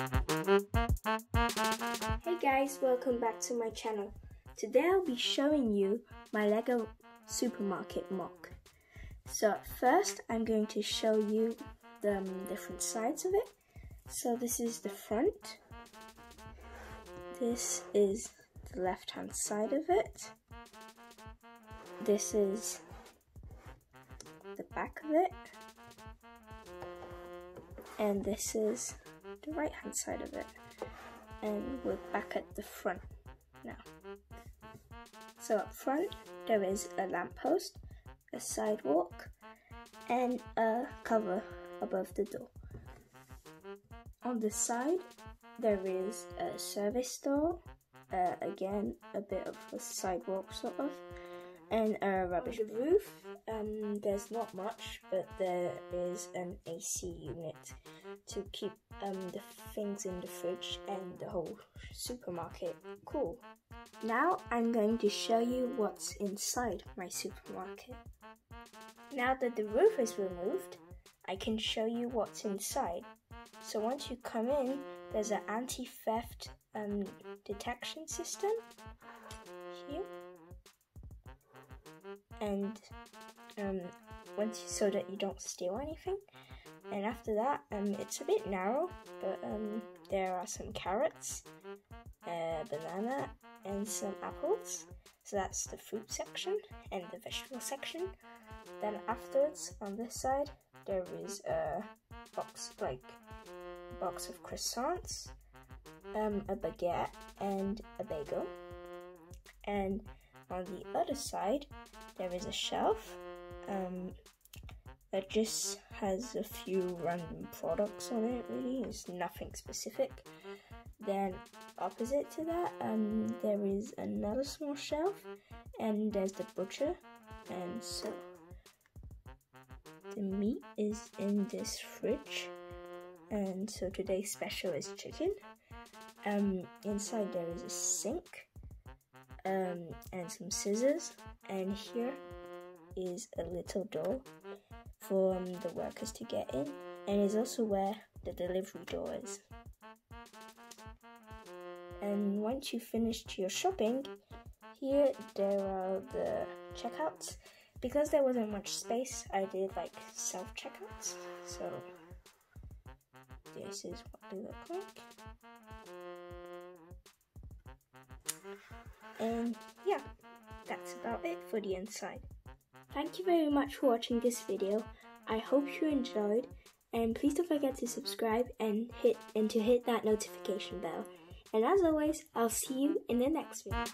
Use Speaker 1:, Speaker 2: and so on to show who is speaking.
Speaker 1: Hey guys, welcome back to my channel. Today I'll be showing you my Lego supermarket MOC. So first I'm going to show you the um, different sides of it. So this is the front. This is the left hand side of it. This is the back of it. And this is the right hand side of it and we're back at the front now. So up front there is a lamppost, a sidewalk and a cover above the door. On the side there is a service door, uh, again a bit of a sidewalk sort of, and a rubbish roof. Um, there's not much, but there is an AC unit to keep um, the things in the fridge and the whole supermarket cool. Now I'm going to show you what's inside my supermarket. Now that the roof is removed, I can show you what's inside. So once you come in, there's an anti-theft um, detection system here and um, once you, so that you don't steal anything. And after that, um, it's a bit narrow, but um, there are some carrots, a banana, and some apples. So that's the fruit section and the vegetable section. Then afterwards, on this side, there is a box like a box of croissants, um, a baguette, and a bagel. And on the other side, there is a shelf um, that just has a few random products on it, really. It's nothing specific. Then, opposite to that, um, there is another small shelf, and there's the butcher. And so, the meat is in this fridge. And so, today's special is chicken. Um, inside, there is a sink um, and some scissors. And here is a little door for um, the workers to get in, and is also where the delivery door is. And once you finished your shopping, here there are the checkouts. Because there wasn't much space, I did like self checkouts. So this is what they look like. And yeah, that's about it for the inside. Thank you very much for watching this video. I hope you enjoyed and please don't forget to subscribe and hit and to hit that notification bell. And as always, I'll see you in the next video.